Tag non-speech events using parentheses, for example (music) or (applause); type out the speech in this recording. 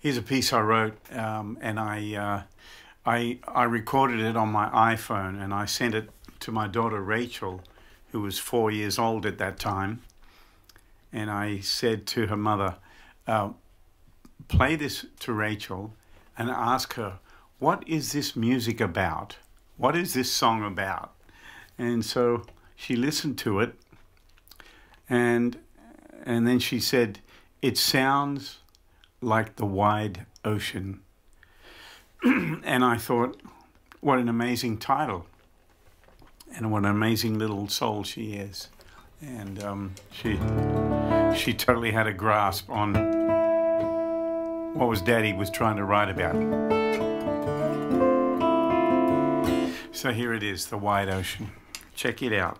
here's a piece I wrote, um, and I, uh, I, I recorded it on my iPhone, and I sent it to my daughter Rachel, who was four years old at that time. And I said to her mother, uh, "Play this to Rachel, and ask her what is this music about? What is this song about?" And so she listened to it, and and then she said, "It sounds like the wide ocean." (clears throat) and I thought, what an amazing title, and what an amazing little soul she is, and um, she she totally had a grasp on what was Daddy was trying to write about. So here it is, the wide ocean. Check it out.